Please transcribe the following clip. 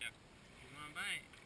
Yang ini ngomong apa, ya?